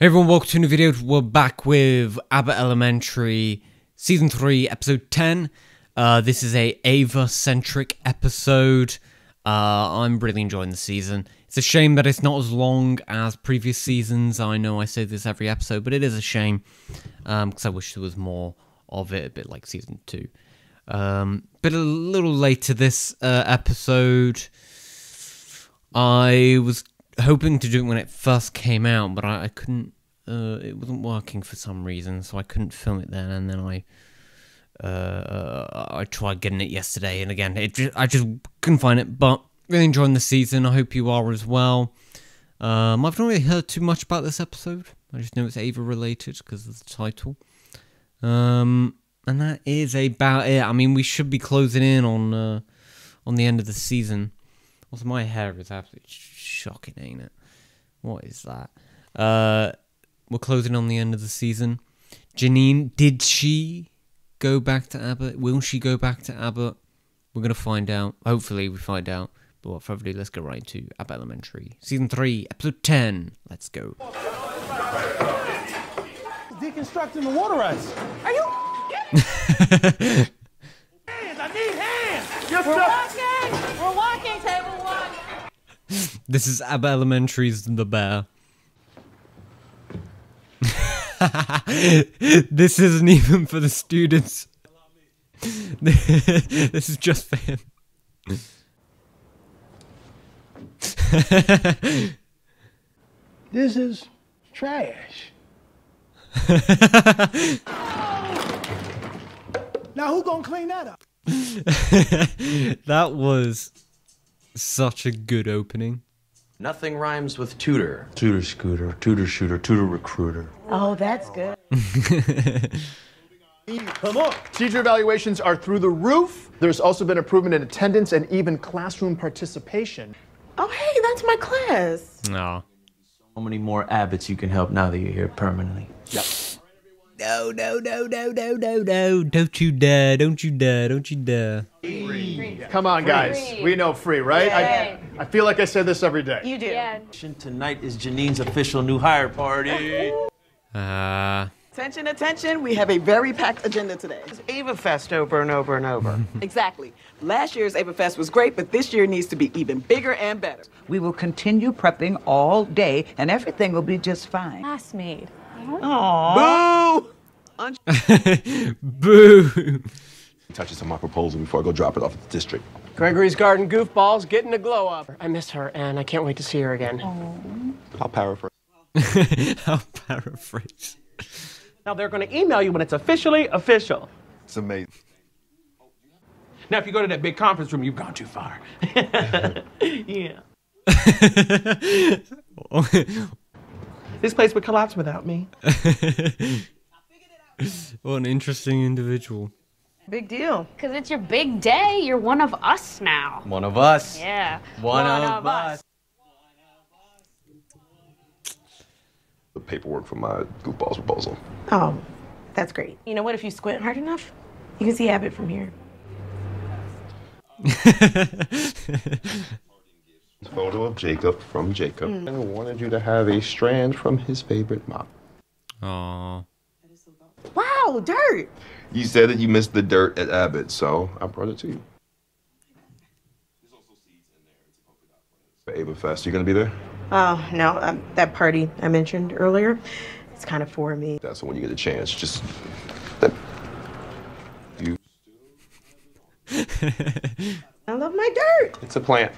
Hey everyone, welcome to a new video. We're back with Abbott Elementary Season 3, Episode 10. Uh, this is a Ava-centric episode. Uh, I'm really enjoying the season. It's a shame that it's not as long as previous seasons. I know I say this every episode, but it is a shame. Because I wish there was more of it, a bit like Season 2. Um, but a little later this uh, episode, I was hoping to do it when it first came out, but I, I couldn't. Uh, it wasn't working for some reason, so I couldn't film it then. And then I, uh, I tried getting it yesterday, and again, it just, I just couldn't find it. But really enjoying the season. I hope you are as well. Um, I've not really heard too much about this episode. I just know it's Ava related because of the title. Um, and that is about it. I mean, we should be closing in on uh, on the end of the season. Also, my hair is absolutely shocking, ain't it? What is that? Uh, we're closing on the end of the season. Janine, did she go back to Abbott? Will she go back to Abbott? We're gonna find out. Hopefully, we find out. But what further ado, let's go right to Abbott Elementary, season three, episode ten. Let's go. Deconstructing the water ice. Are you? Hands, I need hands. Yes, We're sir. walking. We're walking. This is Abbott Elementary's The Bear. this isn't even for the students. this is just for him. This is trash. now who gonna clean that up? that was such a good opening. Nothing rhymes with tutor. Tutor scooter, tutor shooter, tutor recruiter. Oh, that's good. Come on. Teacher evaluations are through the roof. There's also been improvement in attendance and even classroom participation. Oh, hey, that's my class. Aw. How many more Abbotts you can help now that you're here permanently? Yep. No, no, no, no, no, no, no. Don't you dare. Don't you dare. Don't you dare. Come on, guys. We know free, right? I, I feel like I say this every day. You do. Tonight is Janine's official new hire party. Uh, Attention, attention. We have a very packed agenda today. It's Ava Fest over and over and over. exactly. Last year's Ava Fest was great, but this year needs to be even bigger and better. We will continue prepping all day, and everything will be just fine. Classmate. Boo! boo. Touches on my proposal before I go drop it off at the district. Gregory's Garden goofballs getting a glow up. I miss her and I can't wait to see her again. I'll paraphrase. I'll paraphrase. Now they're going to email you when it's officially official. It's amazing. Now, if you go to that big conference room, you've gone too far. yeah. This place would collapse without me. what an interesting individual. Big deal. Because it's your big day. You're one of us now. One of us. Yeah. One, of, us. The paperwork for my goofballs proposal. Oh, that's great. You know what? If you squint hard enough, you can see Abbott from here. Photo of Jacob from Jacob. Mm. And wanted you to have a strand from his favorite mop. Aw. Wow, dirt. You said that you missed the dirt at Abbott, so I brought it to you. For Ava Fest, you gonna be there? Oh, no, um, that party I mentioned earlier, it's kind of for me. That's when you get a chance. Just that you. I love my dirt. It's a plant.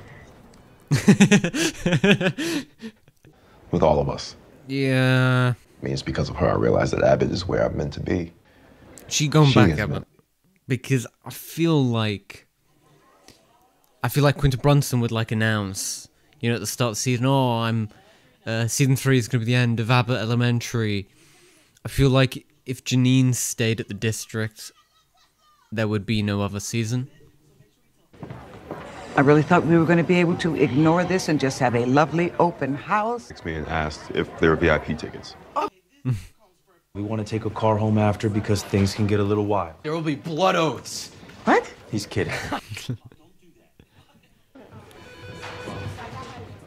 With all of us. Yeah. I mean, it's because of her I realized that Abbott is where I'm meant to be. She going She back is, Abbott because I feel like I feel like Quinta Brunson would like announce, you know, at the start of the season, oh, I'm uh, season three is going to be the end of Abbott Elementary. I feel like if Janine stayed at the district, there would be no other season. I really thought we were going to be able to ignore this and just have a lovely open house. Texted me and asked if there were VIP tickets. We want to take a car home after because things can get a little wild. There will be blood oaths. What? He's kidding.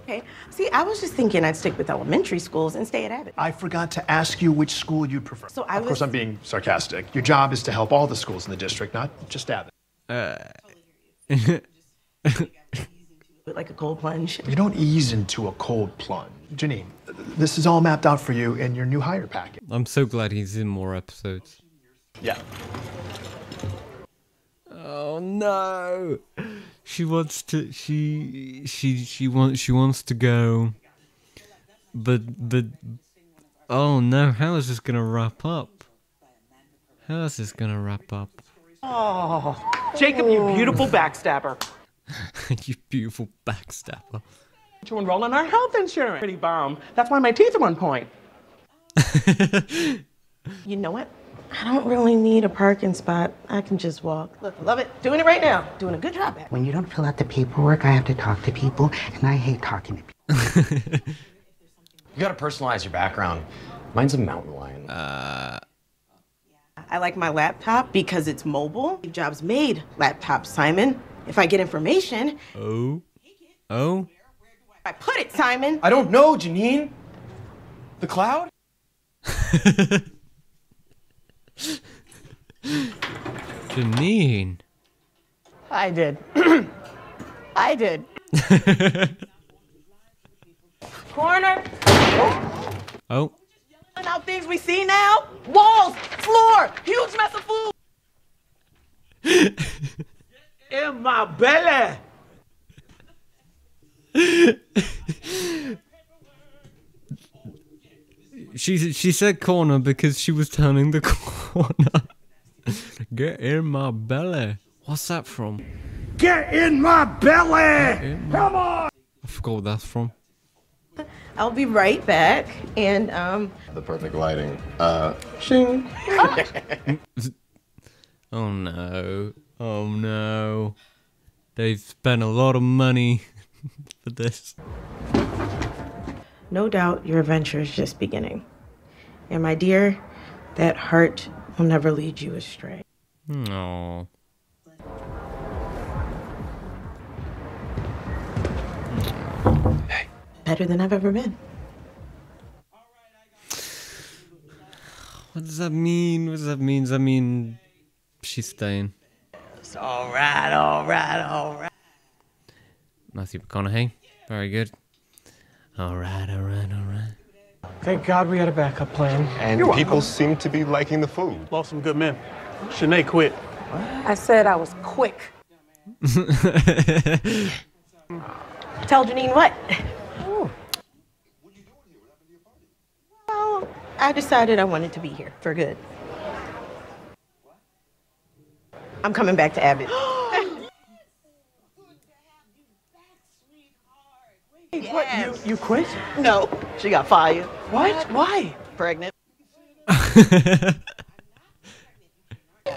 Okay. See, I was just thinking I'd stick with elementary schools and stay at Abbott. I forgot to ask you which school you'd prefer. So I of course, I'm being sarcastic. Your job is to help all the schools in the district, not just Abbott. Uh. With like a cold plunge. You don't ease into a cold plunge. Janine, th- this is all mapped out for you in your new hire packet. I'm so glad he's in more episodes. Yeah. Oh no. She wants to she she she wants she wants to go. But but oh no, how is this gonna wrap up? How is this gonna wrap up? Oh, Jacob, you beautiful backstabber. you beautiful backstabber. To enroll in our health insurance. Pretty bomb. That's why my teeth are on point. You know what? I don't really need a parking spot. I can just walk. Look, love it. Doing it right now. Doing a good job at it. When you don't fill out the paperwork, I have to talk to people, and I hate talking to people. You gotta personalize your background. Mine's a mountain lion. Uh, I like my laptop because it's mobile. Jobs made laptops, Simon. If I get information, Oh. Oh. I put it, Simon. I don't know, Janine. The cloud? Janine. I did. I did. Corner. Oh. Now things we see now: walls, floor, huge mess of food. In my belly. She she said corner because she was turning the corner. Get in my belly. What's that from? Get in my belly! Come on! I forgot what that's from. I'll be right back. And um, The perfect lighting. Uh, shing. Oh no. Oh no. They've spent a lot of money for this. no doubt your adventure is just beginning. And my dear, that heart will never lead you astray. No. Better than I've ever been. What does that mean? What does that mean? Does that mean she's staying? It's All right, all right, all right. Matthew McConaughey. Very good. Alright, alright, alright. Thank God we had a backup plan. And people seem to be liking the food. Lost some good men. Shanae quit. I said I was quick. Tell Janine what? Well, I decided I wanted to be here for good. I'm coming back to Abbott. What? You, you quit? No, she got fired. What? Why? Pregnant.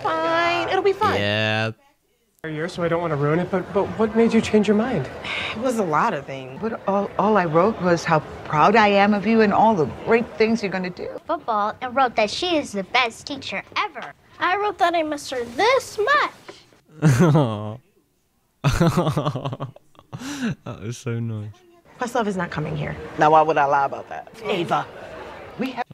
fine. It'll be fine. Yeah. A year, so I don't want to ruin it, but, but what made you change your mind? It was a lot of things. But all, all I wrote was how proud I am of you and all the great things you're going to do. football and wrote that she is the best teacher ever. I wrote that I miss her this much. that was so nice. Questlove is not coming here. Now, why would I lie about that? Ava, we have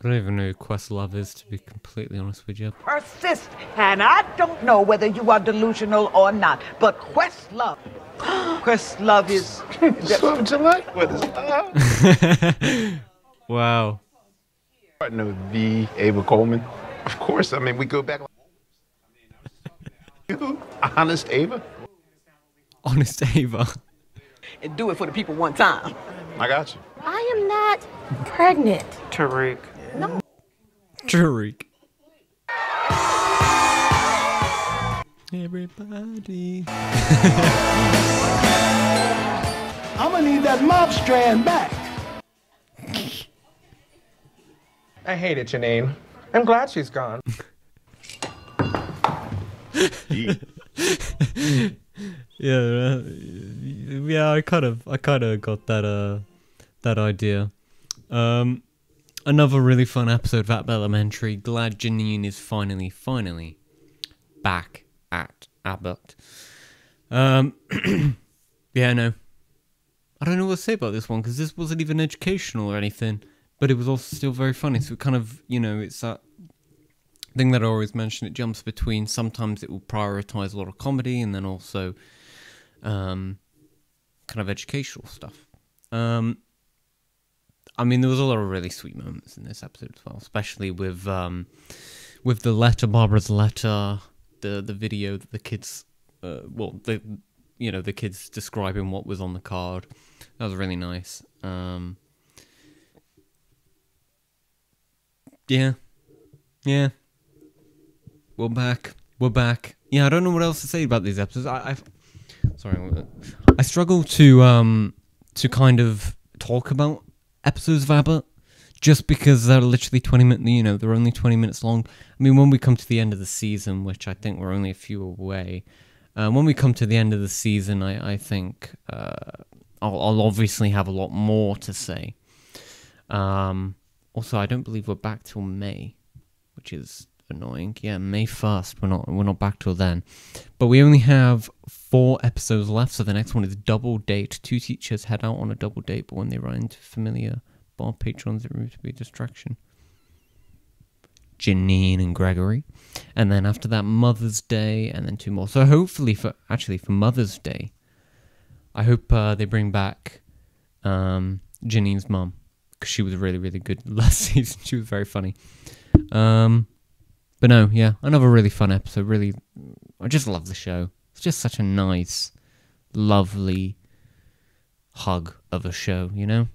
I don't even know who Questlove is, to be completely honest with you. persist, and I don't know whether you are delusional or not, but Questlove, Questlove is. So July? What is that? Wow. I know the Ava Coleman. Of course. I mean, we go back. You, honest Ava. Honest Ava. And do it for the people one time. I got you. I am not pregnant. Tariq. No. Tariq. Everybody. I'm gonna need that mop strand back. I hate it, Janine. I'm glad she's gone. Yeah, uh, yeah. I kind of, I kind of got that, uh, that idea. Um, another really fun episode of Abbott Elementary. Glad Janine is finally, finally back at Abbott. Um, yeah, no, I don't know what to say about this one because this wasn't even educational or anything, but it was also still very funny. So it kind of, you know, it's that thing that I always mention. It jumps between sometimes it will prioritize a lot of comedy and then also um, kind of educational stuff. Um, I mean, there was a lot of really sweet moments in this episode as well, especially with um, with the letter, Barbara's letter, the the video that the kids, uh, well, the you know the kids describing what was on the card. That was really nice. Um, yeah, yeah, we're back. We're back. Yeah, I don't know what else to say about these episodes. I, I sorry, I struggle to um to kind of talk about episodes of Abbott just because they're literally 20 minutes, you know, they're only 20 minutes long. I mean, when we come to the end of the season, which I think we're only a few away, uh, when we come to the end of the season, I, I think uh, I'll, I'll obviously have a lot more to say. Um, also, I don't believe we're back till May, which is annoying. Yeah, May first. We're not we're not back till then. But we only have four episodes left, so the next one is double date. Two teachers head out on a double date, but when they run into familiar bar patrons, it proves to be a distraction. Janine and Gregory, and then after that Mother's Day, and then two more. So hopefully for actually for Mother's Day, I hope uh, they bring back um, Janine's mum because she was really really good last season. She was very funny. Um, but no, yeah, another really fun episode. Really, I just love the show. It's just such a nice, lovely hug of a show, you know?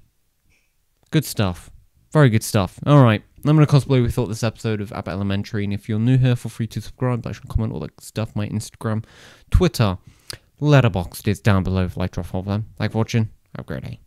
Good stuff. Very good stuff. All right, I'm going to cosplay we thought this episode of Abbott Elementary. And if you're new here, feel free to subscribe, like, and comment, all that stuff. My Instagram, Twitter, Letterboxd is down below if you like to follow them. Like watching. Have a great day.